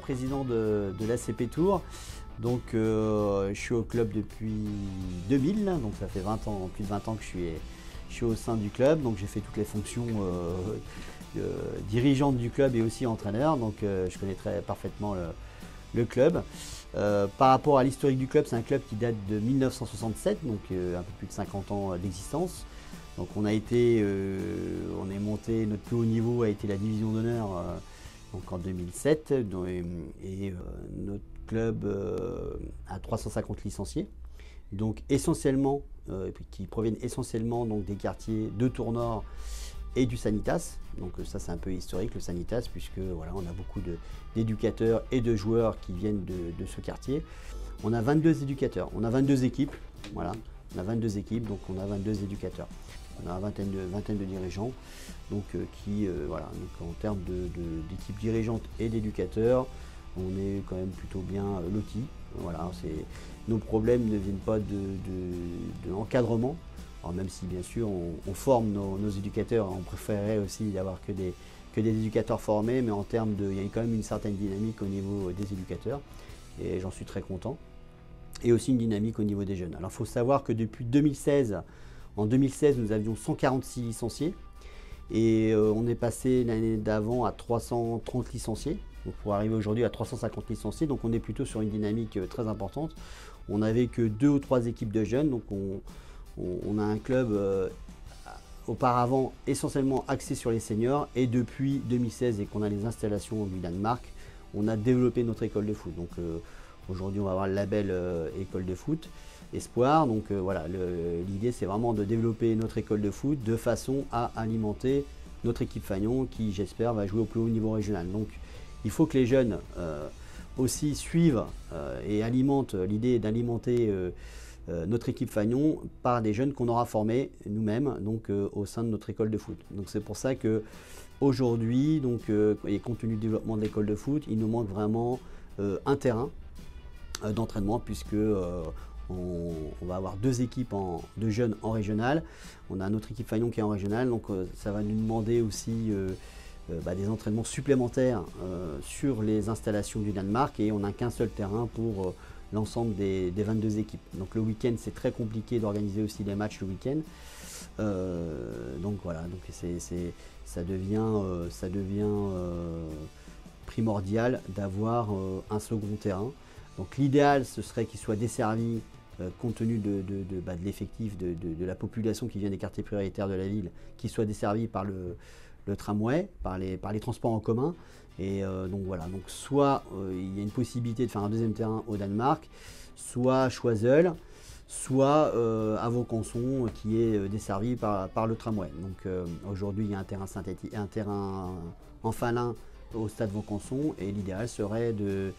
Président de, l'ACP Tour. Donc je suis au club depuis 2000, donc ça fait 20 ans, plus de 20 ans que je suis, au sein du club. Donc j'ai fait toutes les fonctions dirigeante du club et aussi entraîneur. Donc je connais très parfaitement le, club. par rapport à l'historique du club, c'est un club qui date de 1967, donc un peu plus de 50 ans d'existence. Donc on a été, euh, on est monté, notre plus haut niveau a été la division d'honneur euh, en 2007 et, euh, notre club a 350 licenciés. Donc essentiellement, qui proviennent essentiellement donc, des quartiers de Tournord et du Sanitas. Donc ça c'est un peu historique le Sanitas puisque on a beaucoup d'éducateurs et de joueurs qui viennent de, ce quartier. On a 22 éducateurs, on a 22 équipes, on a 22 équipes donc on a 22 éducateurs. On a une vingtaine de, dirigeants. Donc, euh, qui, euh, voilà, en termes d'équipe de, dirigeante et d'éducateurs, on est quand même plutôt bien euh, lotis. Voilà, nos problèmes ne viennent pas de, l'encadrement. même si bien sûr on, forme nos, éducateurs, on préférerait aussi d'avoir que des, que des éducateurs formés, mais en termes de. Il y a quand même une certaine dynamique au niveau des éducateurs, et j'en suis très content. Et aussi une dynamique au niveau des jeunes. Alors il faut savoir que depuis 2016, en 2016, nous avions 146 licenciés et euh, on est passé l'année d'avant à 330 licenciés pour arriver aujourd'hui à 350 licenciés. Donc on est plutôt sur une dynamique euh, très importante. On n'avait que deux ou trois équipes de jeunes, donc on, a un club euh, auparavant essentiellement axé sur les seniors et depuis 2016 et qu'on a les installations du Danemark, on a développé notre école de foot. Donc aujourd'hui on va avoir le label école de foot espoir. Donc euh, voilà, l'idée c'est vraiment de développer notre école de foot de façon à alimenter notre équipe Fagnon qui j'espère va jouer au plus haut niveau régional. Donc il faut que les jeunes euh, aussi suivent euh, et alimentent l'idée d'alimenter notre équipe Fagnon par des jeunes qu'on aura formés nous-mêmes donc au sein de notre école de foot. Donc c'est pour ça que aujourd'hui donc et compte tenu du développement de l'école de foot, il nous manque vraiment un terrain d'entraînement puisque on, va avoir deux équipes de jeunes en régional. On a notre équipe Fagnon qui est en régional, donc euh, ça va nous demander aussi euh, euh, bah, des entraînements supplémentaires sur les installations du Danemark et on n'a qu'un seul terrain pour l'ensemble des, 22 équipes. Donc le week-end c'est très compliqué d'organiser aussi des matchs le week-end. donc voilà, donc ça devient, ça devient primordial d'avoir un second terrain. Donc l'idéal ce serait qu'il soit desservi euh, compte tenu de, bah, l'effectif de, la population qui vient des quartiers prioritaires de la ville, qui soit desservie par le, tramway, par les, transports en commun. Et euh, donc voilà, donc soit euh, il y a une possibilité de faire un deuxième terrain au Danemark, soit Choiseul, soit à Vaucanson qui est desservi par, le tramway. Donc aujourd'hui il y a un terrain synthétique, un terrain en falin au stade Vaucanson et l'idéal serait de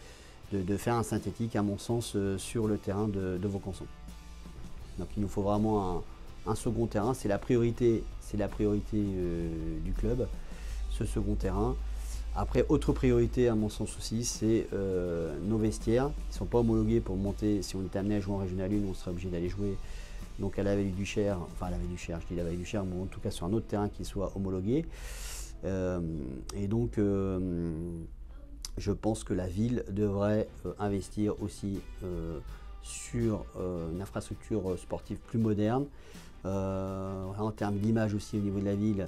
de, faire un synthétique, à mon sens, euh, sur le terrain de, de Vaucanson. Donc il nous faut vraiment un, second terrain, c'est la priorité, c'est la priorité euh, du club, ce second terrain. Après, autre priorité à mon sens aussi, c'est euh, nos vestiaires qui ne sont pas homologués pour monter. Si on était amené à jouer en Régional 1, on serait obligé d'aller jouer donc à la Vallée du Cher, enfin à la Vallée du Cher, je dis la Vallée du Cher, mais en tout cas sur un autre terrain qui soit homologué. et donc, je pense que la ville devrait euh, investir aussi euh, sur euh, une infrastructure sportive plus moderne. en termes d'image aussi au niveau de la ville,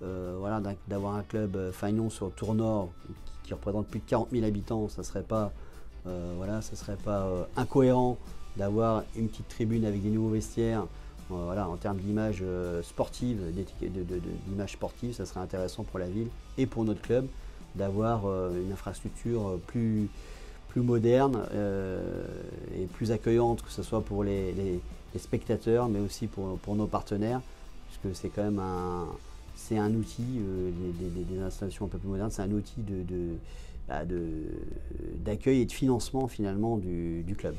voilà, d'avoir un club Fagnon sur Tour Nord qui, représente plus de 40 000 habitants, ça serait pas, voilà, ça serait pas incohérent d'avoir une petite tribune avec des nouveaux vestiaires. voilà, en termes d'image sportive, d'image sportive, ça serait intéressant pour la ville et pour notre club d'avoir euh, une infrastructure plus, plus moderne euh, et plus accueillante, que ce soit pour les, spectateurs, mais aussi pour, nos partenaires, puisque c'est quand même un, c'est un outil, euh, des, installations un peu plus modernes, c'est un outil bah, d'accueil et de financement finalement du club.